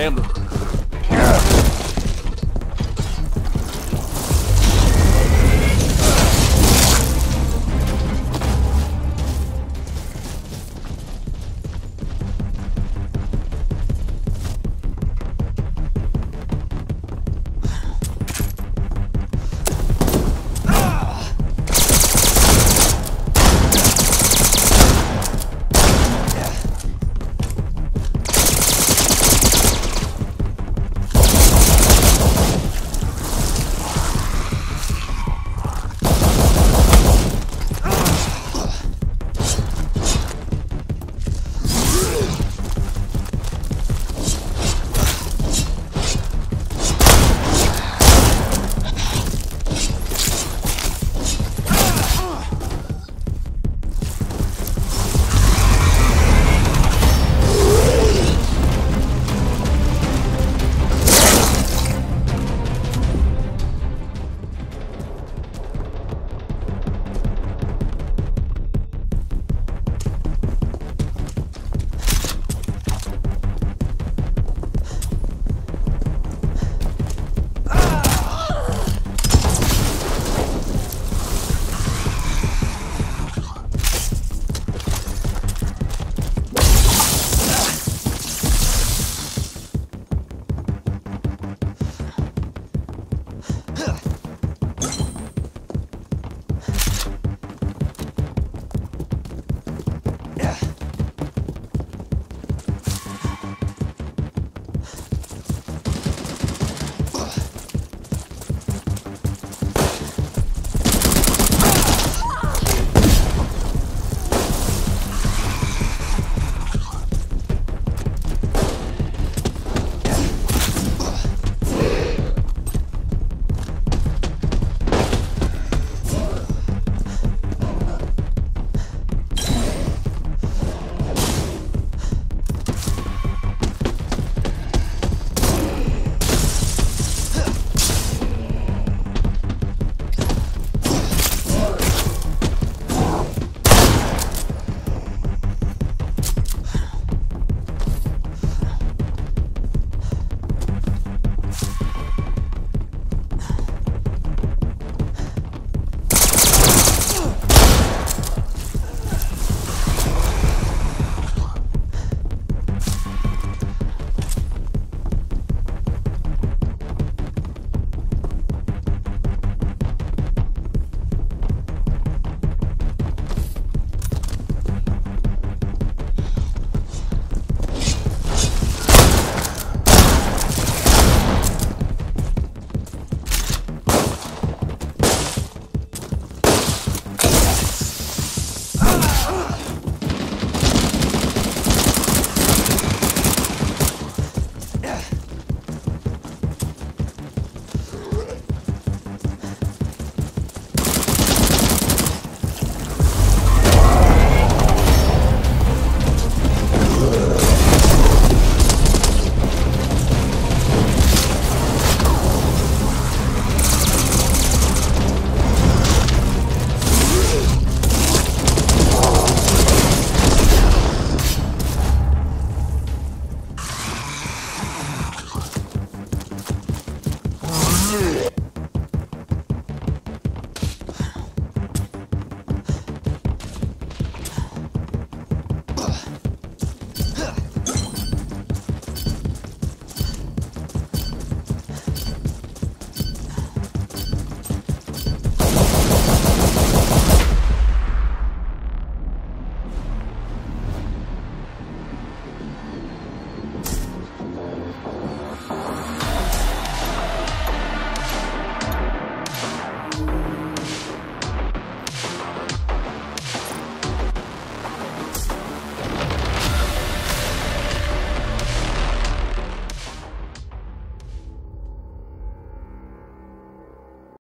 acontecendo.